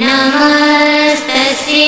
नमस्तस्यै